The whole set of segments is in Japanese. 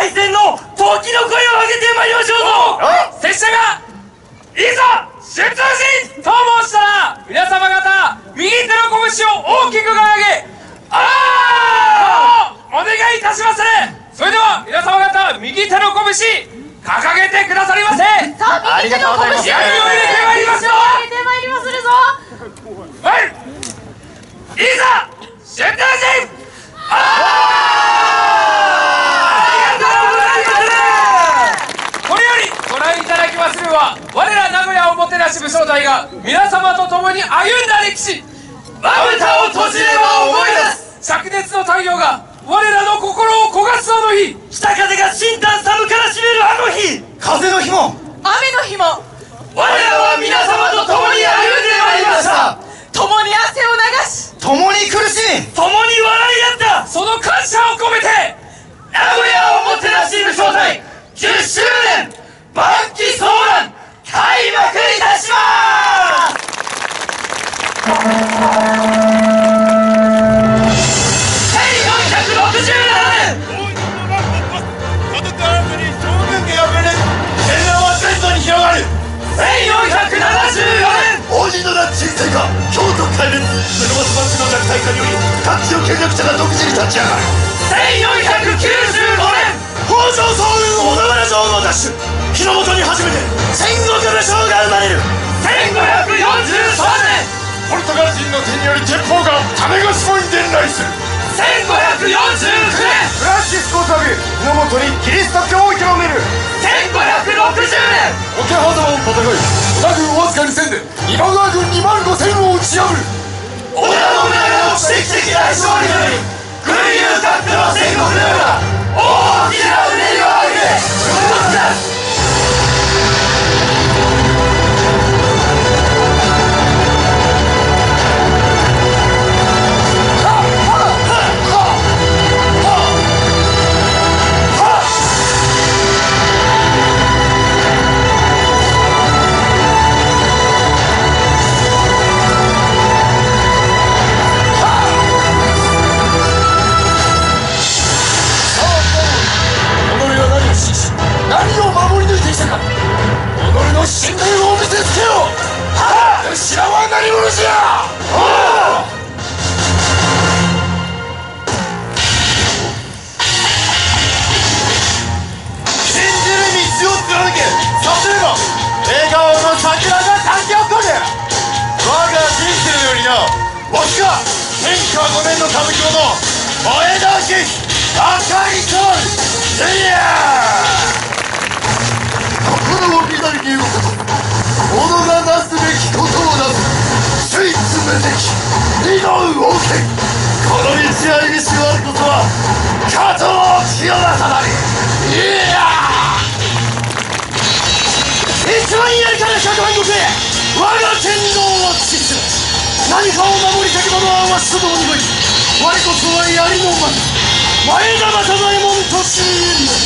大戦の時の声を上げてまいりましょうぞ。拙者がいざ出陣と申したら皆様方右手の拳を大きく掲げあー！お願いいたしますそれでは皆様方右手の拳掲げてくださりませ。さあ右手の拳を気合を入れてまいりますよ上げてまいりまするぞ。はい。いざ出陣これよりご覧は我ら名古屋おもてなし武将隊が皆様と共に歩んだ歴史まぶたを閉じれば思い出す。灼熱の太陽が我らの心を焦がすあの日北風が新丹寒からしめるあの日風の日も。雨の日も我らは皆様と共に歩んでまいりました。共に汗を流し共に苦しみ。共に笑い合った。その感謝を込めて名古屋おもてなし年桶狭間を戦い織田軍わずかに千で今川軍2万5千を打ち破る。織田信長の奇跡的大勝利より群雄割拠の戦国の世歌舞伎者前田明赤い鳥せいや心を乱れていること己がなすべきことをなす唯一無敵二の王権この道は意しあることは加藤清正なりいや一万やりから百万石へ我が天皇を尽くす何かを守りたき者はわ。しと共に来い我こそは槍の間前田正左衛門としい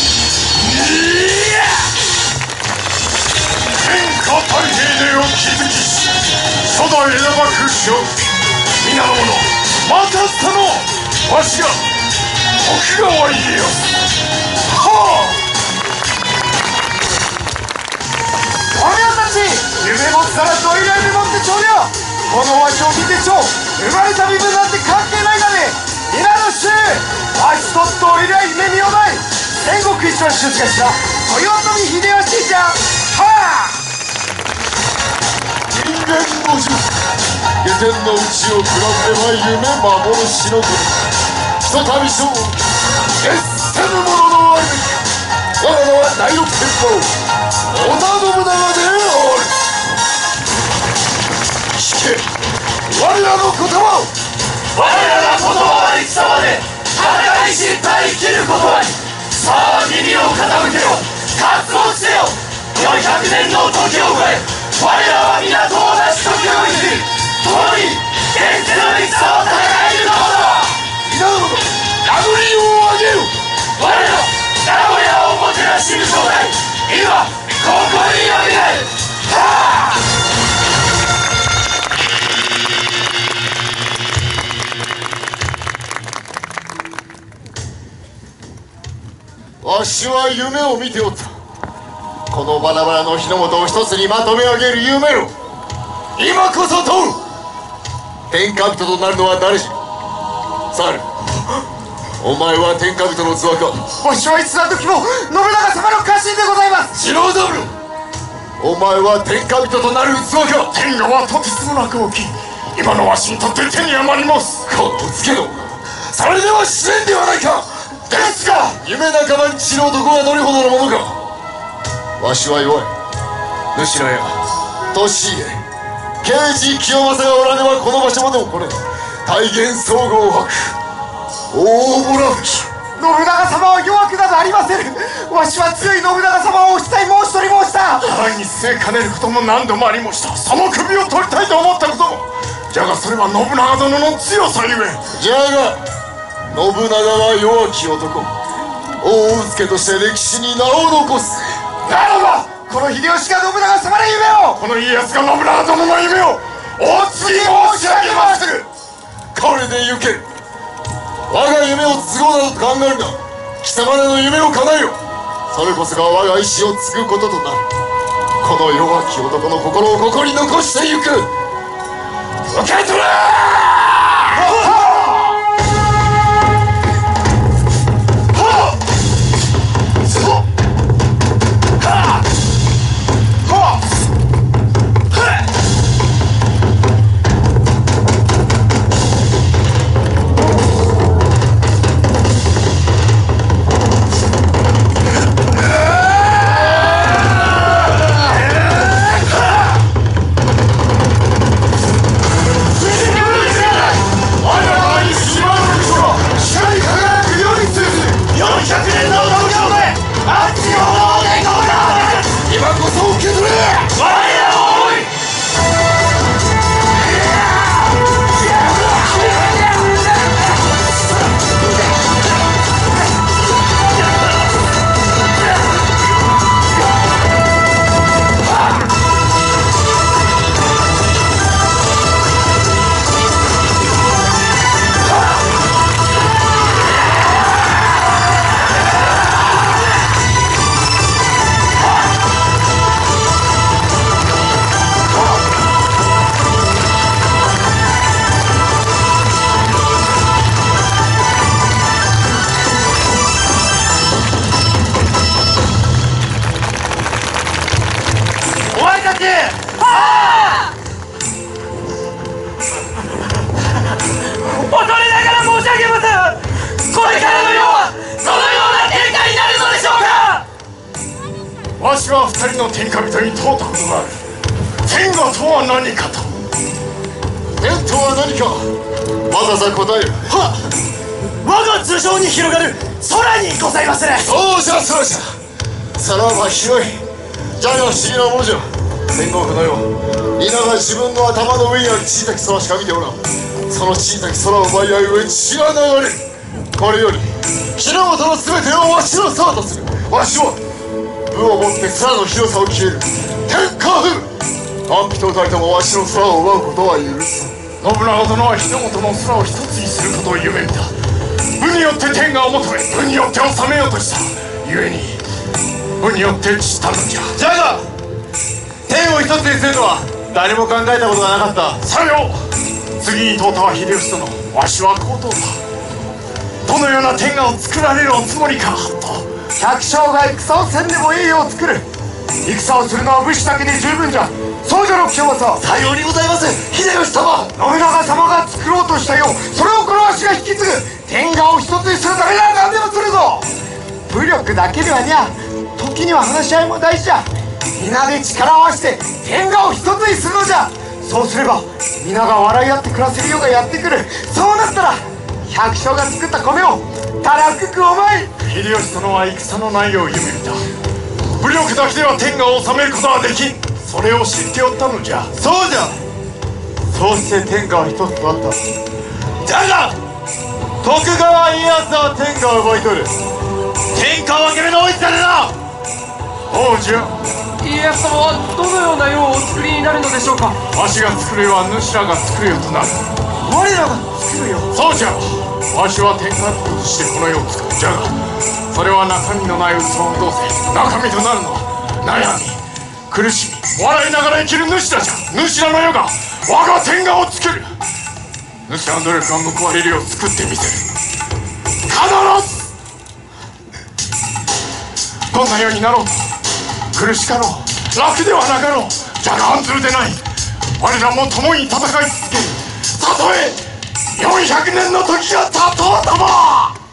や天下太平令を築きし初代枝幕府将皆の者またしたのわしが徳川家康はあおみたち夢持ったらどいら夢持ってちょうよ。このわしを見てちょう生まれた身分なんて関係ないがね。皆の衆わしとっと俺ら夢見ようない戦国一番出家した豊臣秀吉じゃはあ。人間五十下天の内を比べば夢幻の国ひとたび将決せぬ者のあるべき我らは第六天保。織田信長である我らの言葉を我らが言葉は戦場ることはさあ耳を傾けよ渇望せよ400年の時を超え我らは皆と同じ時を生きる共に現世の戦を戦えるのだ皆の者殴りを上げよ我ら名古屋をもてなしむ正体今ここわしは夢を見ておった。このバラバラの火の元を一つにまとめ上げる夢を。今こそ問う。天下人となるのは誰じゃ？サルお前は天下人の器かわしはいつの時も信長様の家臣でございます。次郎三郎お前は天下人となる器か天下はとてつもなく大きい。今のわしにとって手に余ります。このつけどそれでは試練ではないかですか！夢仲間に散る男がどれほどのものか！わしは弱い。主の屋利家刑事清正がおらねばこの場所までも来れん大元総合博大ボラ吹き。信長様は弱くなどありません。わしは強い信長様をお慕い申し取り申した。前に据えかねることも何度もありました。その首を取りたいと思ったことも。じゃがそれは信長殿の強さゆえ。じゃが信長は弱き男。大うけとして歴史に名を残す。ならばこの秀吉が信長様の夢をこの家康が信長殿の夢をお継ぎ申し上げますこれで行け。る我が夢を継ごうなどと考えるな貴様らの夢を叶えよ。それこそが我が意志を継ぐこととなる。この弱き男の心をここに残してゆく。受け取れさらば広いじゃが不思議なものじゃ戦国の世皆が自分の頭の上にある小さき空しか見ておらん。その小さき空を奪い合う上血が流れるこれより日の本の全てをわしの空とする。わしは武をもって空の広さを決める。天下風安否と歌いともわしの空を奪うことは許す。信長殿は日の本の空を一つにすることを夢見た。武によって天下を求め武によって治めようとした。故に武によって散ったのじゃ。じゃが天を一つにするのは誰も考えたことがなかった。さよ次に問うたは秀吉殿わしはこう問うたどのような天下を作られるおつもりか。と百姓が戦をせんでもいい世を作る。戦をするのは武士だけで十分じゃ。そうじゃろ清正信さようにございます。秀吉様。長様が作ろうとしたよそれをこのわしが引き継ぐ。天下を一つにするためなら何でもするぞ。武力だけではにゃ時には話し合いも大事じゃ。皆で力を合わせて天下を一つにするのじゃ。そうすれば皆が笑い合って暮らせる世がやってくる。そうなったら百姓が作った米をたらふくお前秀吉殿は戦の内容を夢見た。武力だけでは天下を治めることはできん。それを知っておったのじゃ。そうじゃ。そうして天下は一つとなった。だ？が徳川家康は天下を奪い取る。天下を分け目の追いつかれだ？王じゃ家康様はどのような世をお作りになるのでしょうか？わしが作るよは主らが作るよとなる。我らが作るよ。そうじゃ。わしは天下人としてこの世を作るじゃがそれは中身のない器をどうせ中身となるの。は悩み。苦しみ。笑いながら生きる主らじゃ主らの世が我が天下を作る。主らの努力が報われるよう作ってみせる。必ず。どんな世になろうと苦しかろう。楽ではなかろう。じゃが案ずるでない。我らも共に戦い続ける。たとえ400年の時が経とうとも。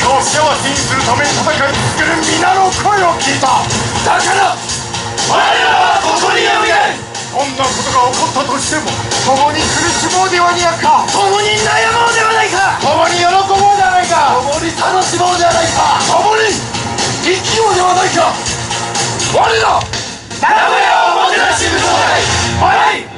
かを幸せにするために戦い続ける皆の声を聞いた。だから我らはここに呼び合どんなことが起こったとしても共に苦しもうではにやか。共に悩もうではないか。共に喜ぼうではないか。共に楽しもうではないか。共に生きようではないか。我ら名古屋をもてなし武将隊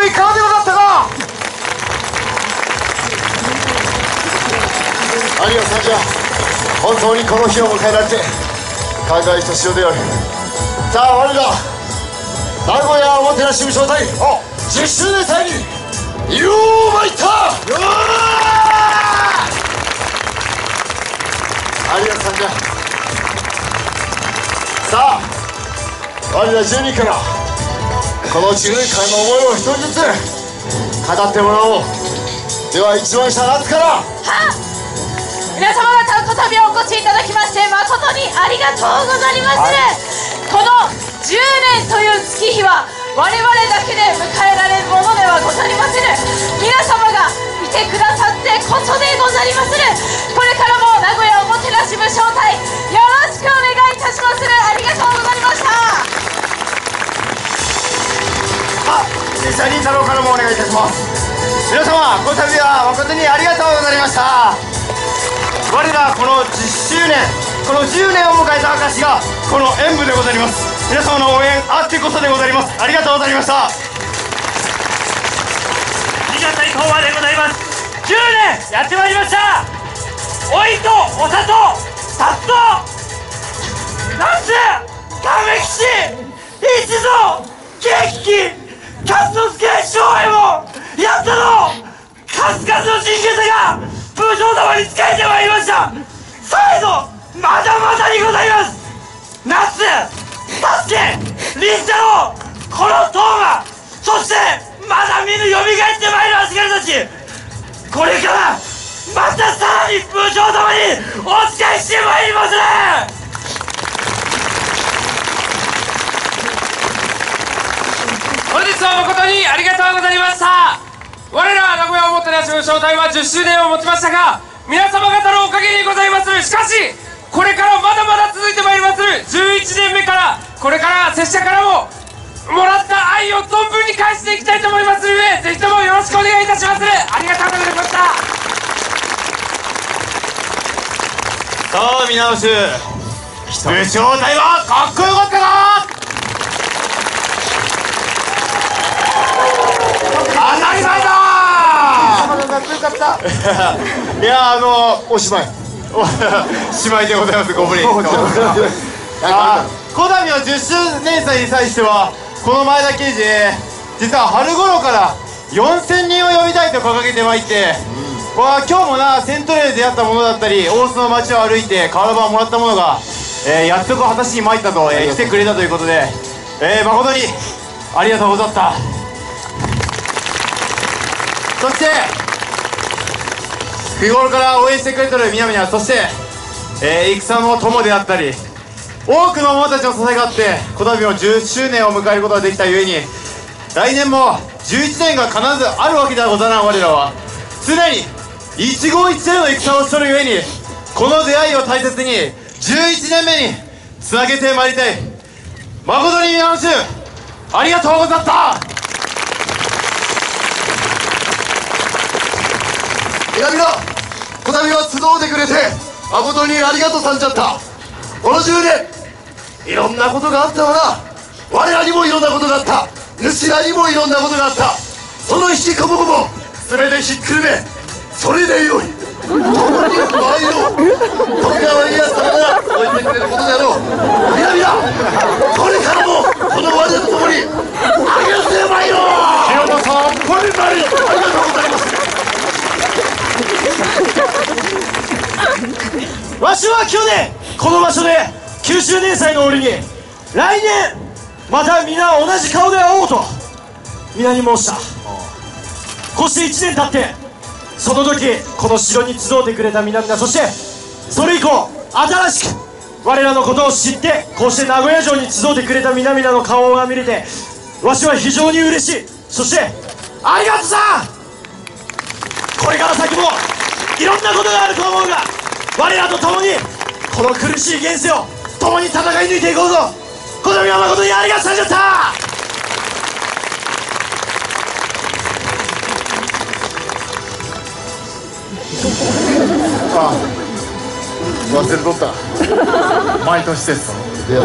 もいかがでござったか有吉さんじゃ本当にこの日を迎えられて感慨ひとしおである。さあ我が名古屋おもてなし武将隊10周年祭にようまいった有吉さんじゃ。さあ我ら10人からこの10年間の思いを一人ずつ語ってもらおう。では一番下夏から。皆様方こたびお越しいただきまして誠にありがとうございます、この10年という月日は我々だけで迎えられるものではございません皆様がいてくださってこそでございますこれからも名古屋様この度は誠にありがとうございました。我らこの10周年この10年を迎えた証がこの演舞でございます。皆様の応援あってこそでございます。ありがとうございました。ありがたい講話でございます。10年やってまいりました。おいとお砂糖砂糖夏亀吉一同元気勝之助翔右衛門やったの数々の人間が武将様に仕えてまいりました。さえどまだまだにございます。夏サスケ凛太郎このトーマそしてまだ見ぬ蘇ってまいる足軽たち。これからまたさらに武将様にお仕えしてまいりますね。本日は誠にありがとうございました。我ら名古屋おもてなし部招待は10周年をもちましたが皆様方のおかげにございます。るしかしこれからまだまだ続いてまいります。る11年目からこれから拙者からももらった愛を存分に返していきたいと思います。る上ぜひともよろしくお願いいたします。ありがとうございました。さあ見直し部招待はかっこよかったか当たり前だ いやあのおしまい。お姉妹でございますゴブリンあこたびは10周年祭に際してはこの前田刑事実は春頃から4000人を呼びたいと掲げてまいって、わあ今日もなセントレーで出会ったものだったり大須の街を歩いて瓦版をもらったものが、えー、約束を果たしに参ったと、えー来てくれたということで、えー、誠にありがとうござった。そして日頃から応援してくれてるみなみなそして、えー、戦の友であったり多くの者たちの支えがあってこたびも10周年を迎えることができたゆえに来年も11年が必ずあるわけではござらん我らは常に一期一会の戦をしとるゆえにこの出会いを大切に11年目につなげてまいりたい。誠に皆の衆ありがとうござった。皆々こたびは集うてくれて誠にありがとうさんじゃった。この10年いろんなことがあったわな。我らにもいろんなことがあった。主らにもいろんなことがあった。その引きこもごも全てひっくるめそれでよい。共に参ろう。徳川家康様がそう言ってくれることであろう。皆々これからもこの我らと共に励んでまいろう。清田さんこれまでありがとうございますわしは去年この場所で9周年祭の折に来年また皆同じ顔で会おうと皆に申した。こうして1年経ってその時この城に集うてくれた皆々そしてそれ以降新しく我らのことを知ってこうして名古屋城に集うてくれた皆々の顔が見れてわしは非常に嬉しい。そしてありがとうさんこれから先もいろんなことがあると思うが我らと共にこの苦しい現世を共に戦い抜いていこうぞ。この身は誠にありがとうさんじゃった。忘れとった。毎年です。いや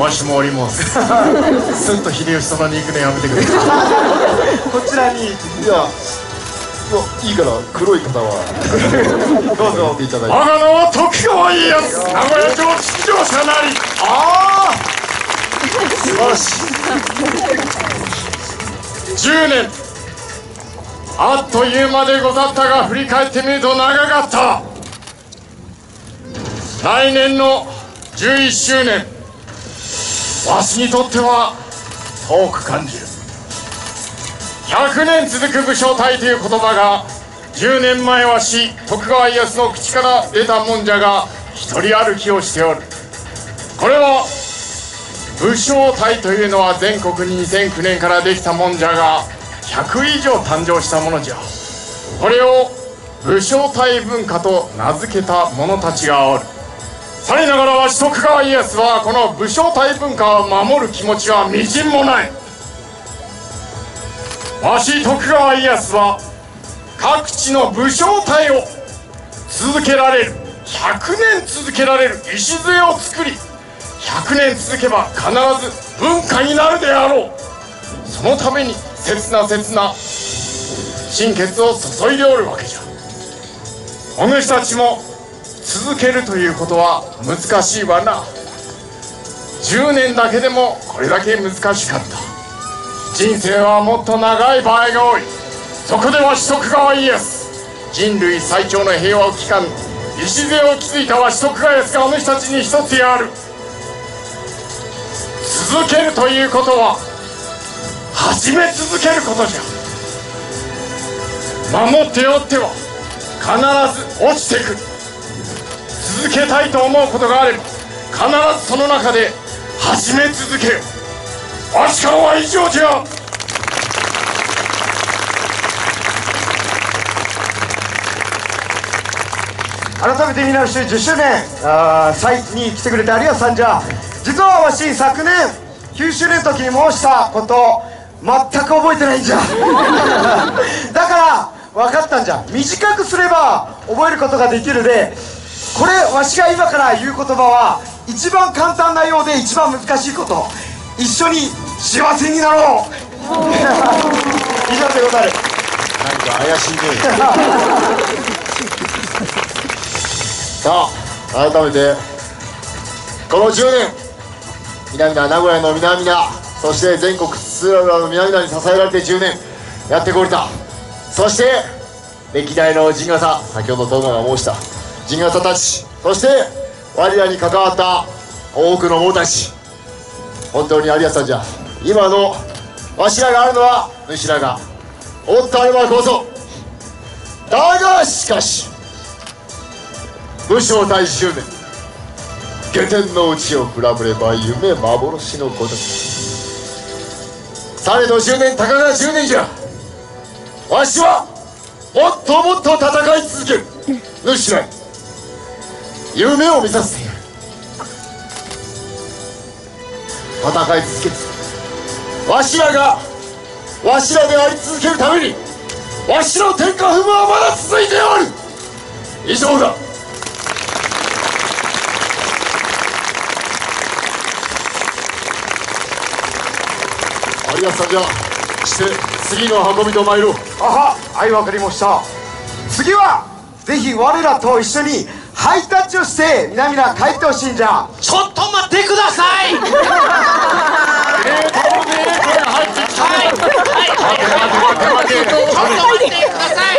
わしもおります。すっと秀吉様に行くのやめてくれ。こちらに。いやいいから黒い方はどうぞっていただいて我が名は徳川家康名古屋城出場者なり。あ素晴らしい10年。あっという間でござったが振り返ってみると長かった。来年の11周年。わしにとっては遠く感じる100年続く武将隊という言葉が10年前わし徳川家康の口から出たもんじゃが一人歩きをしておる。これは武将隊というのは全国に2009年からできたもんじゃが100以上誕生したものじゃ。これを武将隊文化と名付けた者たちがおる。さりながらわし徳川家康はこの武将隊文化を守る気持ちはみじんもない。わし徳川家康は各地の武将隊を続けられる100年続けられる礎を作り100年続けば必ず文化になるであろう。そのために切な切な心血を注いでおるわけじゃ。お主たちも続けるということは難しいわな。10年だけでもこれだけ難しかった。人生はもっと長い場合が多い。そこでわし徳川家康人類最長の平和を期間礎を築いたわし徳川家康がお主たちに一つやる。続けるということは始め続けることじゃ。守っておっては必ず落ちてく。る続けたいと思うことがあれば必ずその中で始め続けようわしからは以上じゃ改めてみなし10周年。あ祭に来てくれてありがとうさんじゃ実はわし昨年9周年の時に申したこと全く覚えてないんじゃ。だから分かったんじゃ。短くすれば覚えることができるでこれわしが今から言う言葉は一番簡単なようで一番難しいこと。一緒に幸せになろう。以上でござる。なんか怪しいね。さあ改めてこの10年南な名古屋の南なそして全国津々浦々の南なに支えられて10年やってこれた。そして歴代の陣笠先ほどトナが申した陣笠たちそして我らに関わった多くの者たち。本当にありがとうじゃ今のわしらがあるのは主らが。おったればこそだがしかし武将大10年下天のうちをくらむれば夢幻のごとされど10年たかが10年じゃわしはもっともっと戦い続ける。主ら夢を見させてやる。戦い続けつわしらがわしらであり続けるためにわしの天下不武はまだ続いておる。以上だ。ありがとうじゃして次の運びと参ろう。あははいわかりました。次はぜひ我らと一緒にハイタッチをして皆々帰ってほしいんじゃ。ちょっと待ってください。えーはいはいちょっと待ってください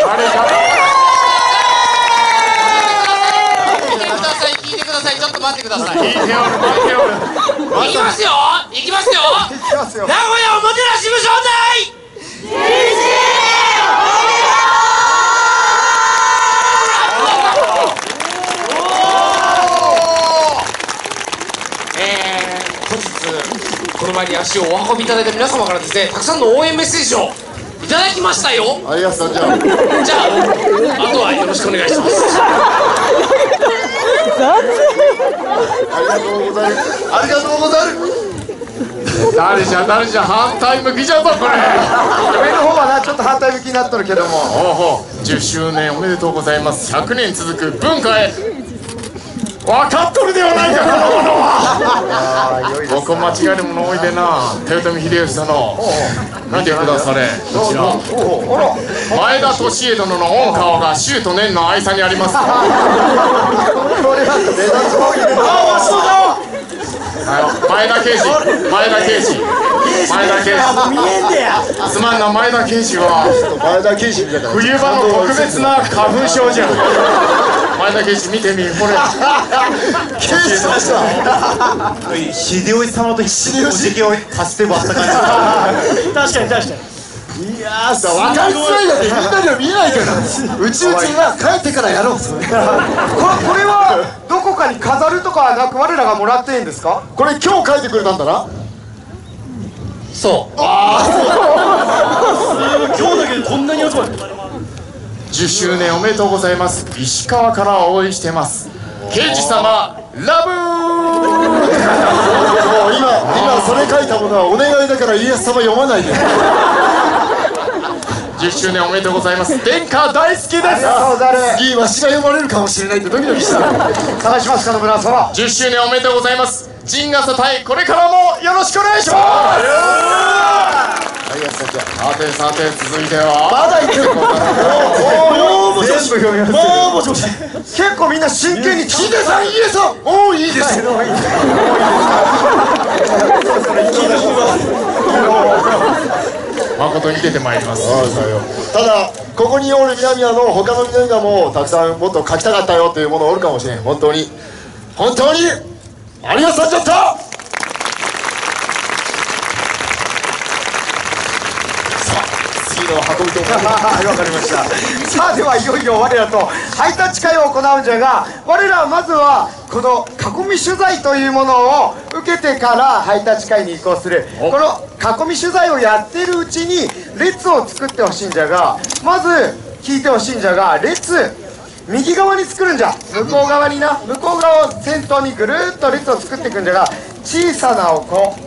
てください聞いてくださいちょっと待ってください聞いておる待っておる行きますよ行きますよ行きますよ名古屋おもてなし武将隊えー、本日この前に足をお運びいただいた皆様からですねたくさんの応援メッセージをいただきましたよ。ありがとうじゃじゃああとはよろしくお願いします。ありがとうございます。ありがとうございます。誰じゃ誰じゃ反対向きじゃぞこれ。上の方はなちょっと反対向きになっとるけども。ほうほう。10周年おめでとうございます。100年続く文化へ分かっとるではないかこの者は。僕間違える者多いでな。豊臣秀吉殿。見てくだされ。こちら。前田利家殿の御顔が衆と年の間にあります。はい前田刑事前田刑事。前田刑事。すまんな前田刑事は。冬場の特別な花粉症じゃ前田刑事見てみこれ。刑事さんした秀吉様と秀吉を足して割った感じ。確かに確かに。いやーさ分かりづらいだってみんなには見えないから宇宙人は帰ってからやろうそれ。これこれはどこかに飾るとかはなく我らがもらっていいんですか？これ今日書いてくれたんだな。そう10周年おめでとうございます。石川から応援してます。刑事様ラブもう今今それ書いたものはお願いだから家康様読まないで。10周年おめでとうございます。殿下大好きです。次わしが読まれるかもしれないってドキドキした。探しますかの皆様。10周年おめでとうございます。陣笠隊これからもよろしくお願いしますはいやさんじゃさてさて続いては。まだ言ってるおおもしもし全部読みますおおもしもし結構みんな真剣に。ヒデさん家さんおおいいですよ誠に出てまい。りますただここにおる南アの他の南がもうたくさんもっと書きたかったよっていうものおるかもしれん。本当に。本当に。ありがとうさんじゃったあ次の運びとはいわかりました さあではいよいよ我らとハイタッチ会を行うんじゃが我らはまずはこの囲み取材というものを受けてからハイタッチ会に移行する。この囲み取材をやってるうちに列を作ってほしいんじゃがまず聞いてほしいんじゃが列右側に作るんじゃ。向こう側にな。向こう側を先頭にぐるっと列を作っていくんじゃが小さなお子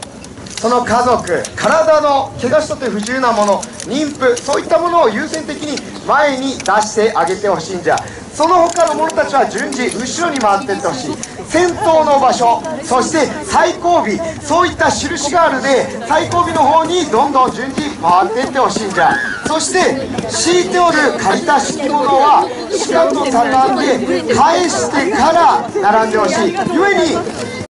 その家族体の怪我しとって不自由なもの妊婦そういったものを優先的に前に出してあげてほしいんじゃ。その他の者たちは順次後ろに回っていってほしい。先頭の場所そして最後尾そういった印があるで最後尾の方にどんどん順次回っていってほしいんじゃ。そして敷いておる借りた敷物はしかと畳んで返してから並んでほしい。故に